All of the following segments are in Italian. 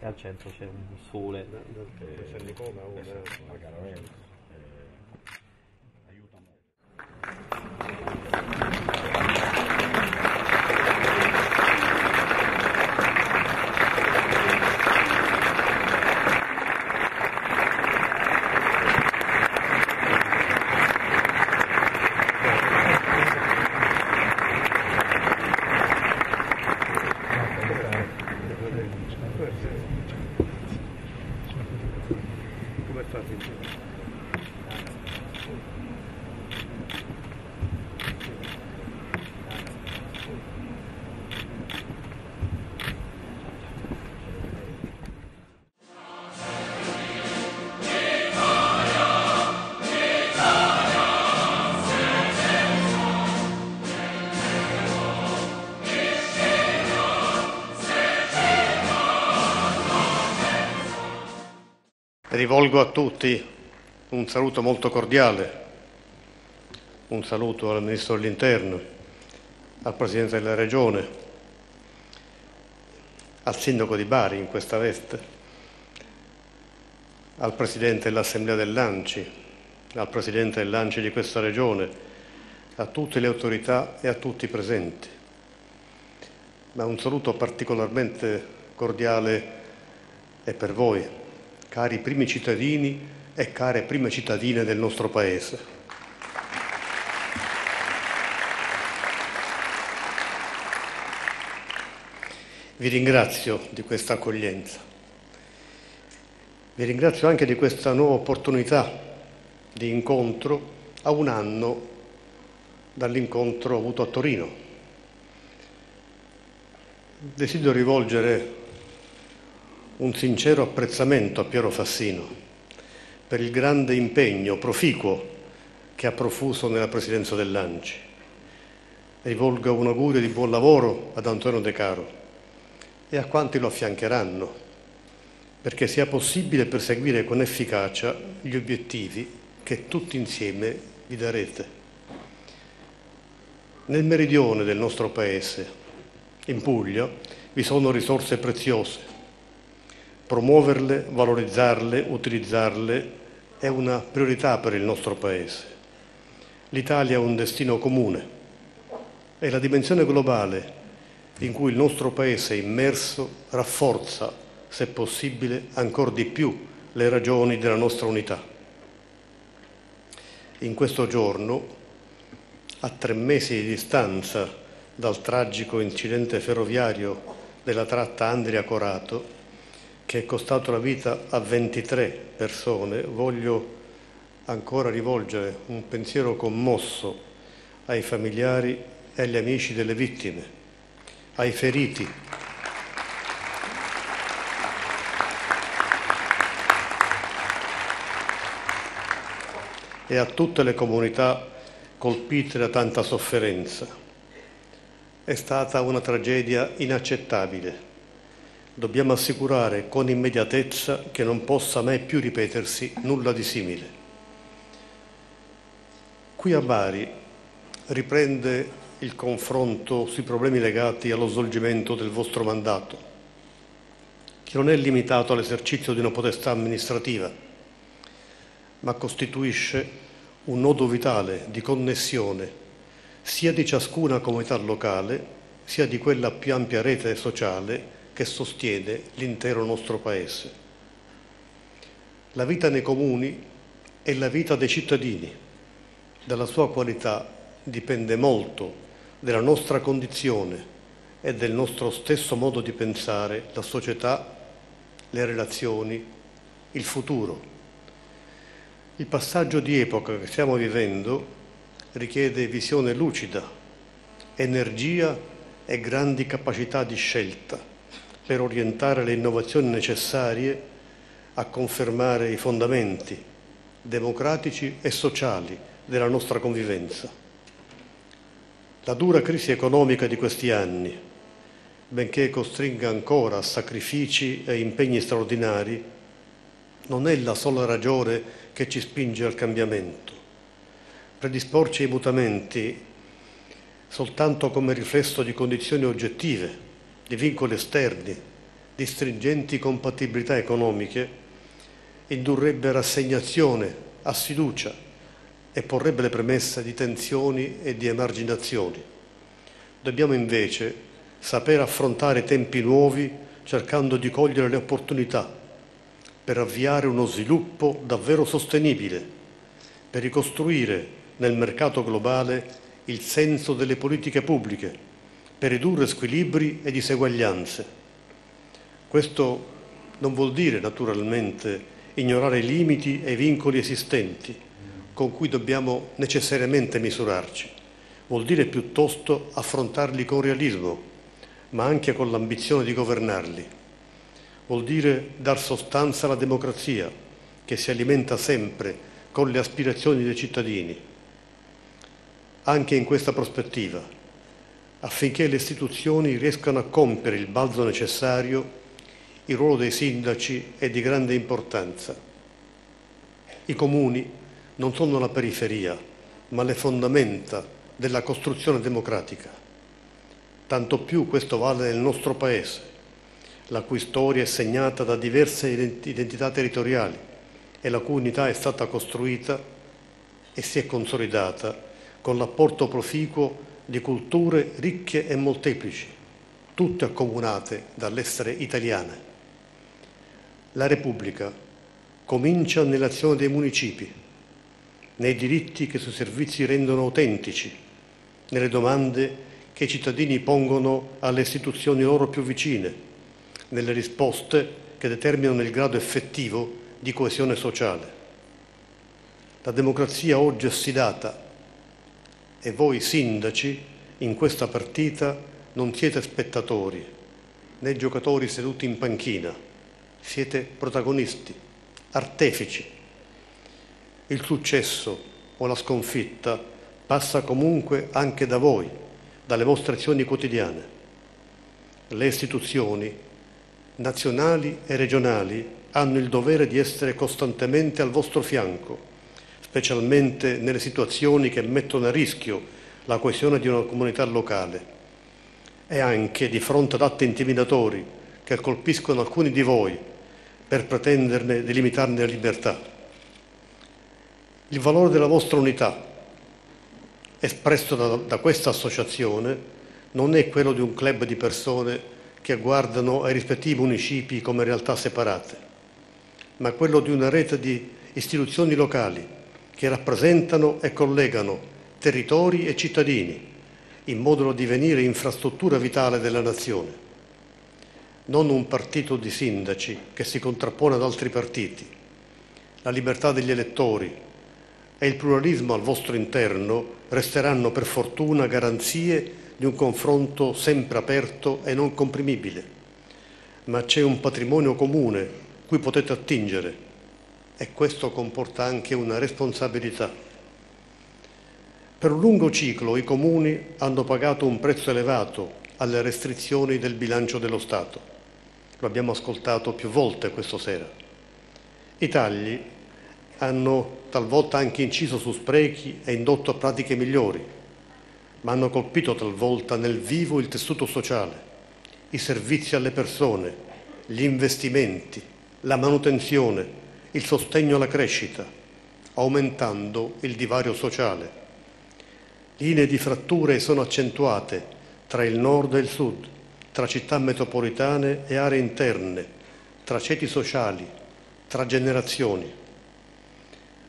e al centro c'è un sole. Eh, eh, Rivolgo a tutti un saluto molto cordiale, un saluto al Ministro dell'Interno, al Presidente della Regione, al Sindaco di Bari in questa veste, al Presidente dell'Assemblea dell'Anci, al Presidente dell'Anci di questa Regione, a tutte le autorità e a tutti i presenti. Ma un saluto particolarmente cordiale è per voi, cari primi cittadini e care prime cittadine del nostro Paese. Vi ringrazio di questa accoglienza, vi ringrazio anche di questa nuova opportunità di incontro a un anno dall'incontro avuto a Torino. Desidero rivolgere un sincero apprezzamento a Piero Fassino per il grande impegno proficuo che ha profuso nella presidenza dell'Anci. Rivolgo un augurio di buon lavoro ad Antonio De Caro e a quanti lo affiancheranno, perché sia possibile perseguire con efficacia gli obiettivi che tutti insieme vi darete. Nel meridione del nostro Paese, in Puglia, vi sono risorse preziose promuoverle, valorizzarle, utilizzarle è una priorità per il nostro Paese. L'Italia è un destino comune e la dimensione globale in cui il nostro Paese è immerso rafforza, se possibile, ancora di più le ragioni della nostra unità. In questo giorno, a tre mesi di distanza dal tragico incidente ferroviario della tratta Andria-Corato, che è costato la vita a 23 persone, voglio ancora rivolgere un pensiero commosso ai familiari e agli amici delle vittime, ai feriti. e a tutte le comunità colpite da tanta sofferenza. È stata una tragedia inaccettabile dobbiamo assicurare con immediatezza che non possa mai più ripetersi nulla di simile. Qui a Bari riprende il confronto sui problemi legati allo svolgimento del vostro mandato, che non è limitato all'esercizio di una potestà amministrativa, ma costituisce un nodo vitale di connessione sia di ciascuna comunità locale, sia di quella più ampia rete sociale che sostiene l'intero nostro Paese. La vita nei comuni è la vita dei cittadini. Dalla sua qualità dipende molto della nostra condizione e del nostro stesso modo di pensare la società, le relazioni, il futuro. Il passaggio di epoca che stiamo vivendo richiede visione lucida, energia e grandi capacità di scelta per orientare le innovazioni necessarie a confermare i fondamenti democratici e sociali della nostra convivenza. La dura crisi economica di questi anni, benché costringa ancora a sacrifici e impegni straordinari, non è la sola ragione che ci spinge al cambiamento. Predisporci ai mutamenti soltanto come riflesso di condizioni oggettive, di vincoli esterni, di stringenti compatibilità economiche, indurrebbe rassegnazione, a sfiducia e porrebbe le premesse di tensioni e di emarginazioni. Dobbiamo invece saper affrontare tempi nuovi cercando di cogliere le opportunità per avviare uno sviluppo davvero sostenibile, per ricostruire nel mercato globale il senso delle politiche pubbliche, per ridurre squilibri e diseguaglianze. Questo non vuol dire naturalmente ignorare i limiti e i vincoli esistenti con cui dobbiamo necessariamente misurarci. Vuol dire piuttosto affrontarli con realismo, ma anche con l'ambizione di governarli. Vuol dire dar sostanza alla democrazia, che si alimenta sempre con le aspirazioni dei cittadini. Anche in questa prospettiva, affinché le istituzioni riescano a compiere il balzo necessario, il ruolo dei sindaci è di grande importanza. I comuni non sono la periferia, ma le fondamenta della costruzione democratica. Tanto più questo vale nel nostro Paese, la cui storia è segnata da diverse identità territoriali e la cui unità è stata costruita e si è consolidata con l'apporto proficuo di culture ricche e molteplici, tutte accomunate dall'essere italiane. La Repubblica comincia nell'azione dei municipi, nei diritti che sui servizi rendono autentici, nelle domande che i cittadini pongono alle istituzioni loro più vicine, nelle risposte che determinano il grado effettivo di coesione sociale. La democrazia oggi è sfidata e voi sindaci in questa partita non siete spettatori né giocatori seduti in panchina siete protagonisti, artefici. Il successo o la sconfitta passa comunque anche da voi, dalle vostre azioni quotidiane. Le istituzioni, nazionali e regionali, hanno il dovere di essere costantemente al vostro fianco, specialmente nelle situazioni che mettono a rischio la coesione di una comunità locale e anche di fronte ad atti intimidatori che colpiscono alcuni di voi per pretenderne di limitarne la libertà. Il valore della vostra unità, espresso da, da questa associazione, non è quello di un club di persone che guardano ai rispettivi municipi come realtà separate, ma quello di una rete di istituzioni locali che rappresentano e collegano territori e cittadini in modo da divenire infrastruttura vitale della nazione non un partito di sindaci che si contrappone ad altri partiti. La libertà degli elettori e il pluralismo al vostro interno resteranno per fortuna garanzie di un confronto sempre aperto e non comprimibile. Ma c'è un patrimonio comune cui potete attingere e questo comporta anche una responsabilità. Per un lungo ciclo i comuni hanno pagato un prezzo elevato alle restrizioni del bilancio dello Stato. Lo abbiamo ascoltato più volte questa sera. I tagli hanno talvolta anche inciso su sprechi e indotto a pratiche migliori, ma hanno colpito talvolta nel vivo il tessuto sociale, i servizi alle persone, gli investimenti, la manutenzione, il sostegno alla crescita, aumentando il divario sociale. Linee di fratture sono accentuate tra il nord e il sud, tra città metropolitane e aree interne, tra ceti sociali, tra generazioni.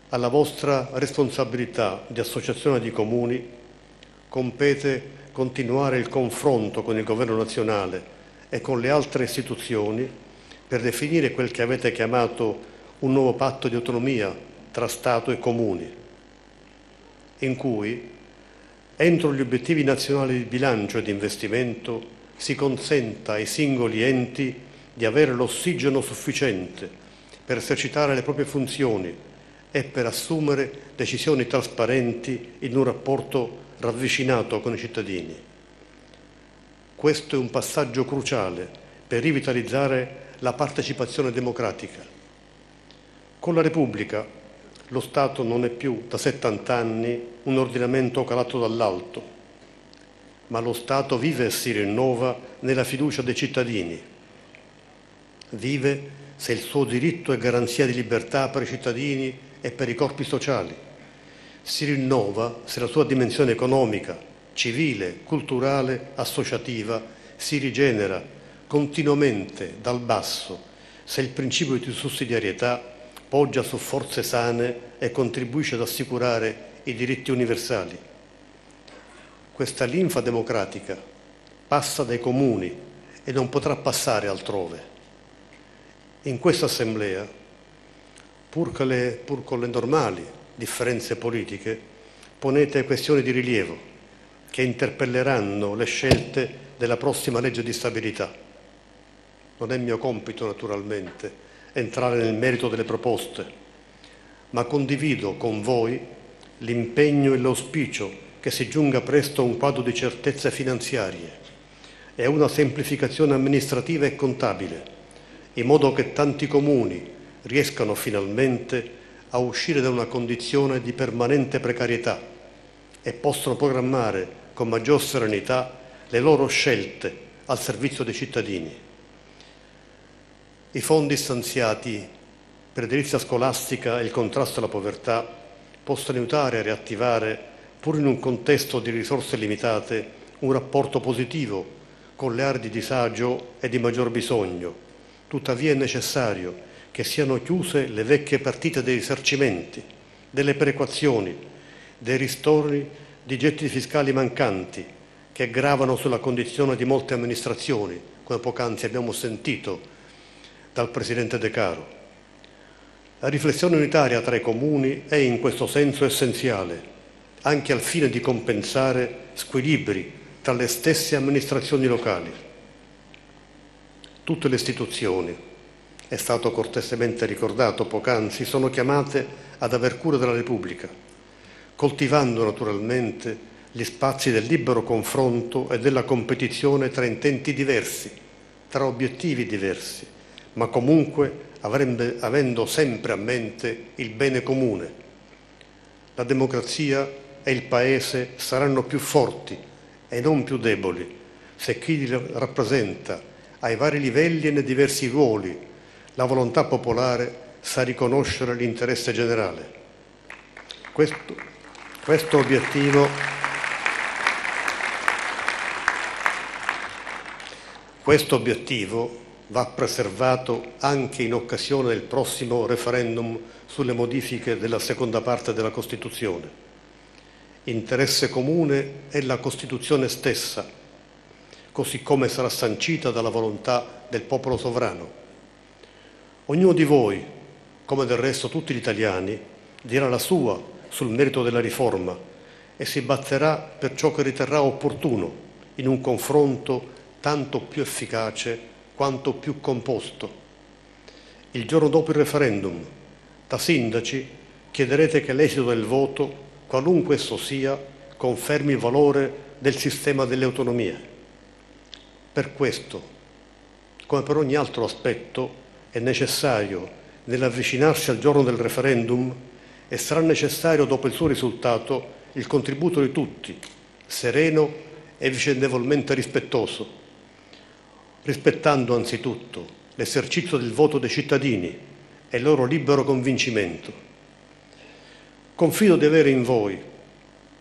Alla vostra responsabilità di associazione di comuni compete continuare il confronto con il Governo nazionale e con le altre istituzioni per definire quel che avete chiamato un nuovo patto di autonomia tra Stato e comuni, in cui entro gli obiettivi nazionali di bilancio e di investimento si consenta ai singoli enti di avere l'ossigeno sufficiente per esercitare le proprie funzioni e per assumere decisioni trasparenti in un rapporto ravvicinato con i cittadini. Questo è un passaggio cruciale per rivitalizzare la partecipazione democratica. Con la Repubblica lo Stato non è più da 70 anni un ordinamento calato dall'alto, ma lo Stato vive e si rinnova nella fiducia dei cittadini. Vive se il suo diritto è garanzia di libertà per i cittadini e per i corpi sociali. Si rinnova se la sua dimensione economica, civile, culturale, associativa si rigenera continuamente dal basso se il principio di sussidiarietà poggia su forze sane e contribuisce ad assicurare i diritti universali. Questa linfa democratica passa dai comuni e non potrà passare altrove. In questa Assemblea, pur con le, pur con le normali differenze politiche, ponete questioni di rilievo che interpelleranno le scelte della prossima legge di stabilità. Non è mio compito, naturalmente, entrare nel merito delle proposte, ma condivido con voi l'impegno e l'auspicio che si giunga presto a un quadro di certezze finanziarie e a una semplificazione amministrativa e contabile, in modo che tanti comuni riescano finalmente a uscire da una condizione di permanente precarietà e possano programmare con maggior serenità le loro scelte al servizio dei cittadini. I fondi stanziati per l'edilizia scolastica e il contrasto alla povertà possono aiutare a riattivare, pur in un contesto di risorse limitate, un rapporto positivo con le aree di disagio e di maggior bisogno. Tuttavia è necessario che siano chiuse le vecchie partite dei risarcimenti, delle perequazioni, dei ristori di gettiti fiscali mancanti che gravano sulla condizione di molte amministrazioni, come poc'anzi abbiamo sentito dal Presidente De Caro. La riflessione unitaria tra i comuni è in questo senso essenziale, anche al fine di compensare squilibri tra le stesse amministrazioni locali. Tutte le istituzioni, è stato cortesemente ricordato poc'anzi, sono chiamate ad aver cura della Repubblica, coltivando naturalmente gli spazi del libero confronto e della competizione tra intenti diversi, tra obiettivi diversi, ma comunque avrebbe, avendo sempre a mente il bene comune. La democrazia e il Paese saranno più forti e non più deboli se chi li rappresenta ai vari livelli e nei diversi ruoli la volontà popolare sa riconoscere l'interesse generale. Questo, questo obiettivo questo obiettivo va preservato anche in occasione del prossimo referendum sulle modifiche della seconda parte della Costituzione. Interesse comune è la Costituzione stessa, così come sarà sancita dalla volontà del popolo sovrano. Ognuno di voi, come del resto tutti gli italiani, dirà la sua sul merito della riforma e si batterà per ciò che riterrà opportuno in un confronto tanto più efficace quanto più composto. Il giorno dopo il referendum, da sindaci, chiederete che l'esito del voto, qualunque esso sia, confermi il valore del sistema delle autonomie. Per questo, come per ogni altro aspetto, è necessario, nell'avvicinarsi al giorno del referendum, e sarà necessario dopo il suo risultato, il contributo di tutti, sereno e vicendevolmente rispettoso rispettando anzitutto l'esercizio del voto dei cittadini e il loro libero convincimento. Confido di avere in voi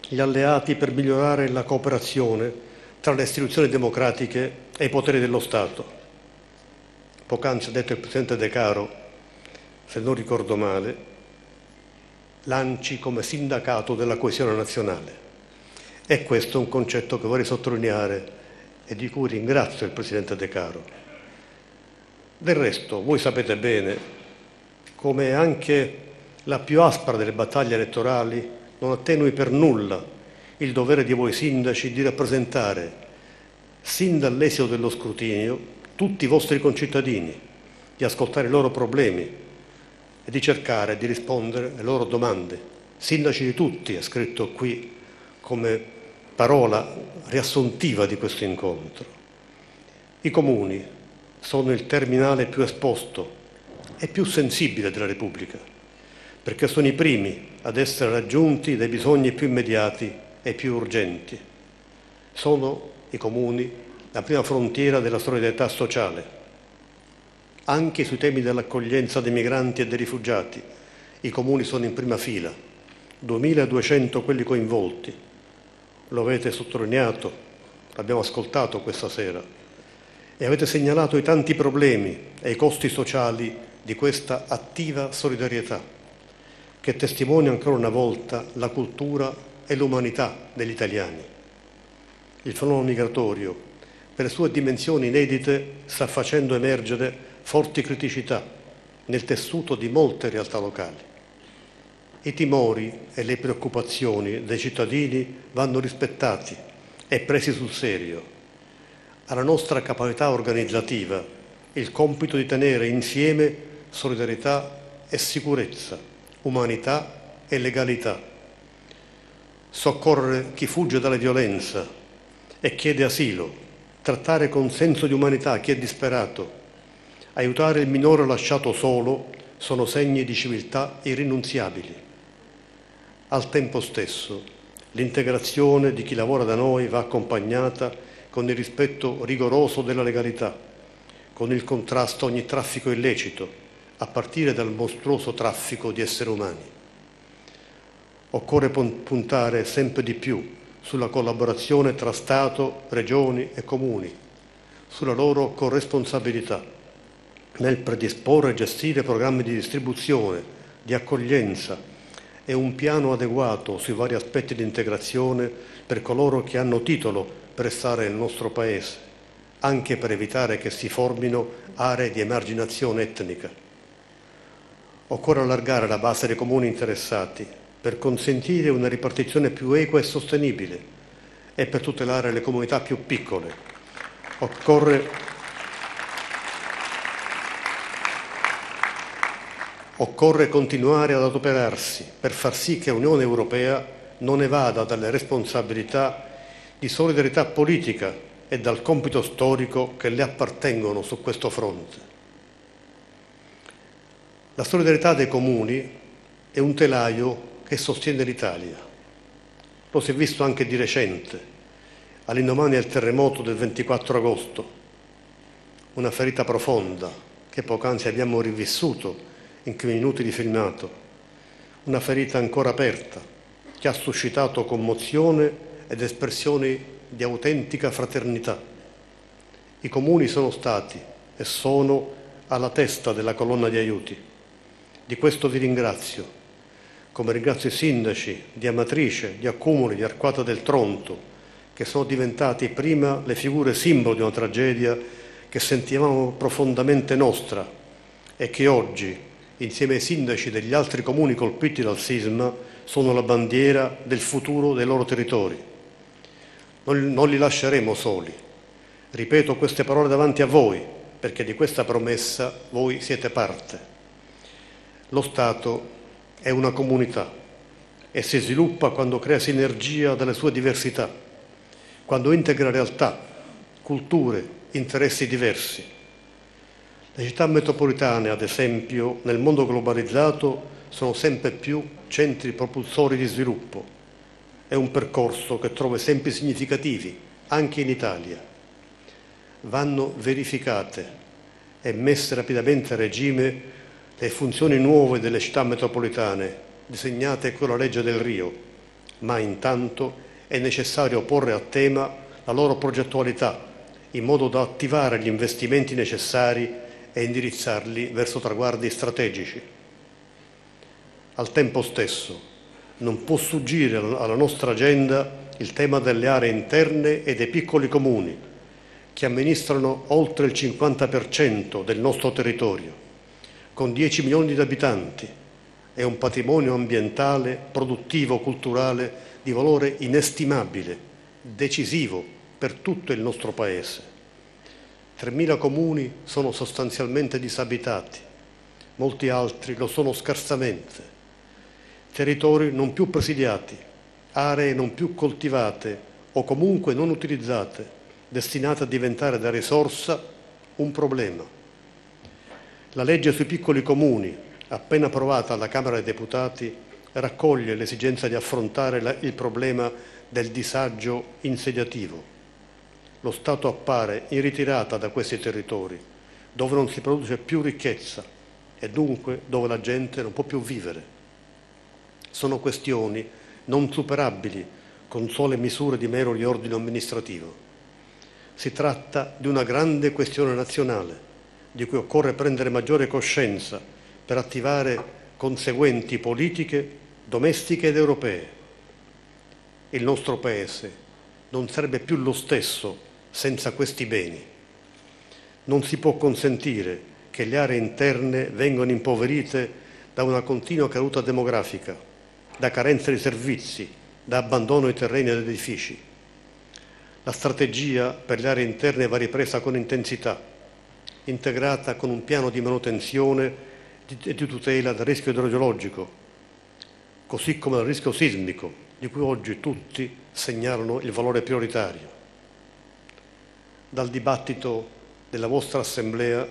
gli alleati per migliorare la cooperazione tra le istituzioni democratiche e i poteri dello Stato. Poc'anzi ha detto il Presidente De Caro, se non ricordo male, l'ANCI come sindacato della coesione nazionale. E questo è un concetto che vorrei sottolineare e di cui ringrazio il Presidente De Caro. Del resto, voi sapete bene come anche la più aspra delle battaglie elettorali non attenui per nulla il dovere di voi sindaci di rappresentare, sin dall'esito dello scrutinio, tutti i vostri concittadini, di ascoltare i loro problemi e di cercare di rispondere alle loro domande. Sindaci di tutti, è scritto qui come parola riassuntiva di questo incontro. I comuni sono il terminale più esposto e più sensibile della Repubblica, perché sono i primi ad essere raggiunti dai bisogni più immediati e più urgenti. Sono i comuni la prima frontiera della solidarietà sociale, anche sui temi dell'accoglienza dei migranti e dei rifugiati. I comuni sono in prima fila, 2.200 quelli coinvolti. Lo avete sottolineato, l'abbiamo ascoltato questa sera, e avete segnalato i tanti problemi e i costi sociali di questa attiva solidarietà, che testimonia ancora una volta la cultura e l'umanità degli italiani. Il fenomeno migratorio, per le sue dimensioni inedite, sta facendo emergere forti criticità nel tessuto di molte realtà locali. I timori e le preoccupazioni dei cittadini vanno rispettati e presi sul serio. Alla nostra capacità organizzativa il compito di tenere insieme solidarietà e sicurezza, umanità e legalità. Soccorrere chi fugge dalle violenza e chiede asilo, trattare con senso di umanità chi è disperato, aiutare il minore lasciato solo sono segni di civiltà irrinunziabili. Al tempo stesso, l'integrazione di chi lavora da noi va accompagnata con il rispetto rigoroso della legalità, con il contrasto a ogni traffico illecito, a partire dal mostruoso traffico di esseri umani. Occorre puntare sempre di più sulla collaborazione tra Stato, regioni e comuni, sulla loro corresponsabilità nel predisporre e gestire programmi di distribuzione, di accoglienza e un piano adeguato sui vari aspetti di integrazione per coloro che hanno titolo per restare nel nostro Paese, anche per evitare che si formino aree di emarginazione etnica. Occorre allargare la base dei comuni interessati per consentire una ripartizione più equa e sostenibile e per tutelare le comunità più piccole. Occorre Occorre continuare ad adoperarsi per far sì che l'Unione Europea non evada dalle responsabilità di solidarietà politica e dal compito storico che le appartengono su questo fronte. La solidarietà dei comuni è un telaio che sostiene l'Italia. Lo si è visto anche di recente, all'indomani del terremoto del 24 agosto, una ferita profonda che poc'anzi abbiamo rivissuto in quei minuti di filmato, una ferita ancora aperta che ha suscitato commozione ed espressioni di autentica fraternità. I comuni sono stati e sono alla testa della colonna di aiuti. Di questo vi ringrazio, come ringrazio i sindaci di Amatrice, di Accumuli, di Arquata del Tronto, che sono diventati prima le figure simbolo di una tragedia che sentivamo profondamente nostra e che oggi insieme ai sindaci degli altri comuni colpiti dal sisma, sono la bandiera del futuro dei loro territori. Non, non li lasceremo soli. Ripeto queste parole davanti a voi, perché di questa promessa voi siete parte. Lo Stato è una comunità e si sviluppa quando crea sinergia delle sue diversità, quando integra realtà, culture, interessi diversi le città metropolitane, ad esempio, nel mondo globalizzato sono sempre più centri propulsori di sviluppo. È un percorso che trova esempi significativi anche in Italia. Vanno verificate e messe rapidamente a regime le funzioni nuove delle città metropolitane disegnate con la legge del Rio, ma intanto è necessario porre a tema la loro progettualità in modo da attivare gli investimenti necessari e indirizzarli verso traguardi strategici. Al tempo stesso non può sfuggire alla nostra agenda il tema delle aree interne e dei piccoli comuni, che amministrano oltre il 50% del nostro territorio, con 10 milioni di abitanti e un patrimonio ambientale, produttivo, culturale di valore inestimabile, decisivo per tutto il nostro Paese. 3.000 comuni sono sostanzialmente disabitati, molti altri lo sono scarsamente, territori non più presidiati, aree non più coltivate o comunque non utilizzate, destinate a diventare da risorsa un problema. La legge sui piccoli comuni, appena approvata alla Camera dei Deputati, raccoglie l'esigenza di affrontare il problema del disagio insediativo. Lo Stato appare in ritirata da questi territori, dove non si produce più ricchezza e dunque dove la gente non può più vivere. Sono questioni non superabili con sole misure di mero riordino amministrativo. Si tratta di una grande questione nazionale, di cui occorre prendere maggiore coscienza per attivare conseguenti politiche domestiche ed europee. Il nostro Paese non sarebbe più lo stesso senza questi beni. Non si può consentire che le aree interne vengano impoverite da una continua caduta demografica, da carenza di servizi, da abbandono di terreni ed edifici. La strategia per le aree interne va ripresa con intensità, integrata con un piano di manutenzione e di tutela dal rischio idrogeologico, così come dal rischio sismico, di cui oggi tutti segnalano il valore prioritario. Dal dibattito della vostra Assemblea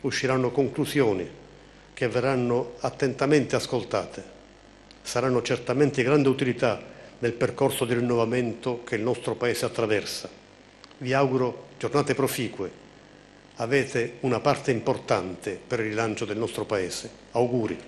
usciranno conclusioni che verranno attentamente ascoltate. Saranno certamente di grande utilità nel percorso di rinnovamento che il nostro Paese attraversa. Vi auguro giornate proficue. Avete una parte importante per il rilancio del nostro Paese. Auguri.